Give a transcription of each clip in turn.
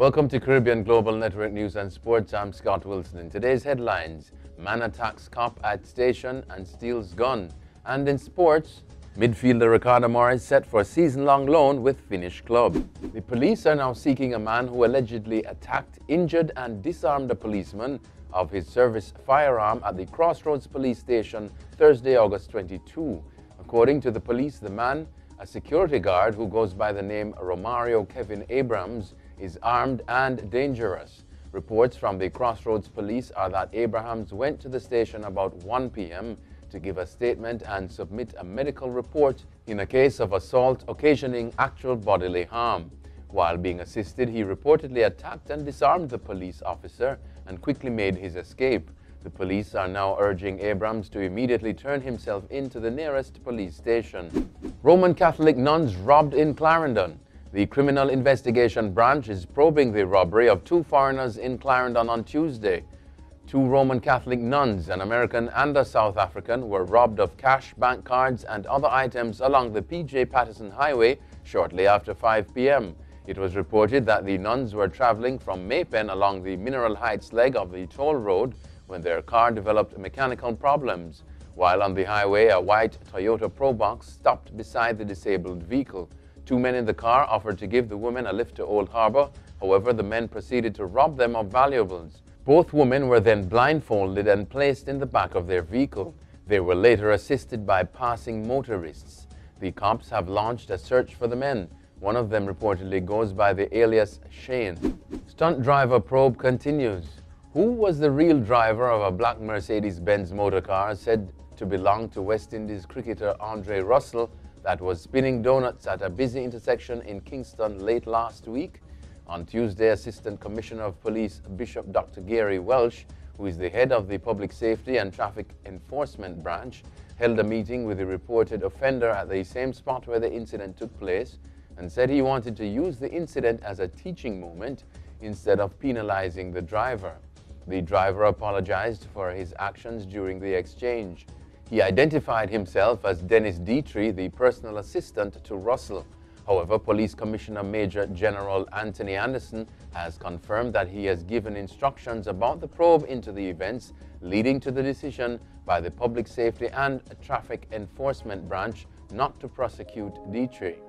Welcome to Caribbean Global Network News and Sports. I'm Scott Wilson. In today's headlines, man attacks cop at station and steals gun. And in sports, midfielder Ricardo Morris set for a season-long loan with Finnish club. The police are now seeking a man who allegedly attacked, injured and disarmed a policeman of his service firearm at the Crossroads police station Thursday, August 22. According to the police, the man, a security guard who goes by the name Romario Kevin Abrams, is armed and dangerous. Reports from the Crossroads police are that Abrahams went to the station about 1 p.m. to give a statement and submit a medical report in a case of assault occasioning actual bodily harm. While being assisted, he reportedly attacked and disarmed the police officer and quickly made his escape. The police are now urging Abrams to immediately turn himself into the nearest police station. Roman Catholic nuns robbed in Clarendon. The Criminal Investigation Branch is probing the robbery of two foreigners in Clarendon on Tuesday. Two Roman Catholic nuns, an American and a South African, were robbed of cash, bank cards, and other items along the PJ Patterson Highway shortly after 5 p.m. It was reported that the nuns were traveling from May Pen along the Mineral Heights leg of the toll road when their car developed mechanical problems. While on the highway, a white Toyota Probox stopped beside the disabled vehicle. Two men in the car offered to give the women a lift to Old Harbor. However, the men proceeded to rob them of valuables. Both women were then blindfolded and placed in the back of their vehicle. They were later assisted by passing motorists. The cops have launched a search for the men. One of them reportedly goes by the alias Shane. Stunt driver probe continues. Who was the real driver of a black Mercedes-Benz motorcar said to belong to West Indies cricketer Andre Russell that was spinning donuts at a busy intersection in Kingston late last week. On Tuesday, Assistant Commissioner of Police Bishop Dr. Gary Welsh, who is the head of the Public Safety and Traffic Enforcement Branch, held a meeting with the reported offender at the same spot where the incident took place and said he wanted to use the incident as a teaching moment instead of penalizing the driver. The driver apologized for his actions during the exchange. He identified himself as Dennis Dietrich, the personal assistant to Russell. However, Police Commissioner Major General Anthony Anderson has confirmed that he has given instructions about the probe into the events leading to the decision by the Public Safety and Traffic Enforcement Branch not to prosecute Dietrich.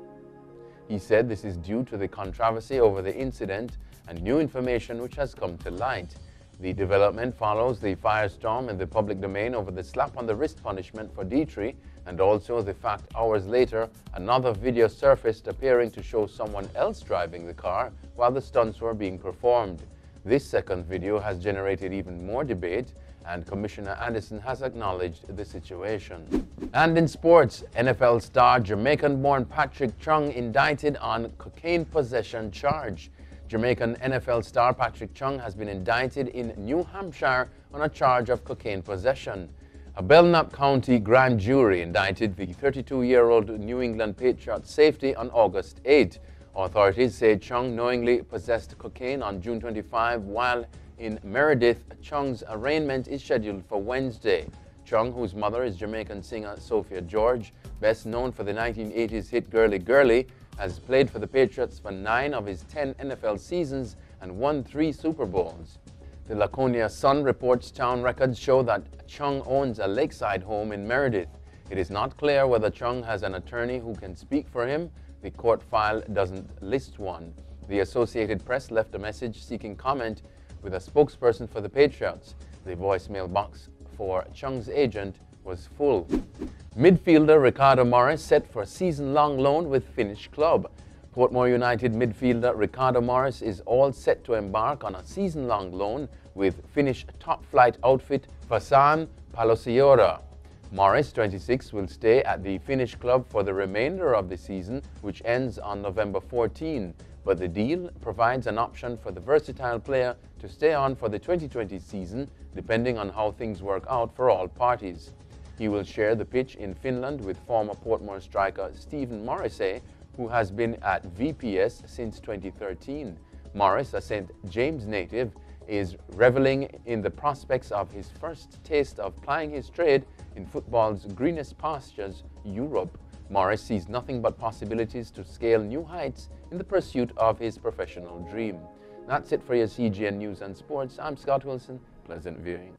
He said this is due to the controversy over the incident and new information which has come to light. The development follows the firestorm in the public domain over the slap on the wrist punishment for Dietrich and also the fact hours later another video surfaced appearing to show someone else driving the car while the stunts were being performed. This second video has generated even more debate and Commissioner Anderson has acknowledged the situation. And in sports, NFL star Jamaican-born Patrick Chung indicted on cocaine possession charge. Jamaican NFL star Patrick Chung has been indicted in New Hampshire on a charge of cocaine possession. A Belknap County grand jury indicted the 32-year-old New England Patriot safety on August 8. Authorities say Chung knowingly possessed cocaine on June 25 while in Meredith. Chung's arraignment is scheduled for Wednesday. Chung, whose mother is Jamaican singer Sophia George, best known for the 1980s hit Girlie Girlie, has played for the Patriots for nine of his 10 NFL seasons and won three Super Bowls. The Laconia Sun reports town records show that Chung owns a lakeside home in Meredith. It is not clear whether Chung has an attorney who can speak for him. The court file doesn't list one. The Associated Press left a message seeking comment with a spokesperson for the Patriots. The voicemail box for Chung's agent was full. Midfielder Ricardo Morris set for a season-long loan with Finnish club. Portmore United midfielder Ricardo Morris is all set to embark on a season-long loan with Finnish top-flight outfit Vaasan Palloseura. Morris, 26, will stay at the Finnish club for the remainder of the season, which ends on November 14. But the deal provides an option for the versatile player to stay on for the 2020 season, depending on how things work out for all parties. He will share the pitch in Finland with former Portmore striker Stephen Morrissey, who has been at VPS since 2013. Morris, a St. James native, is reveling in the prospects of his first taste of plying his trade in football's greenest pastures, Europe. Morris sees nothing but possibilities to scale new heights in the pursuit of his professional dream. That's it for your CGN News and Sports. I'm Scott Wilson. Pleasant viewing.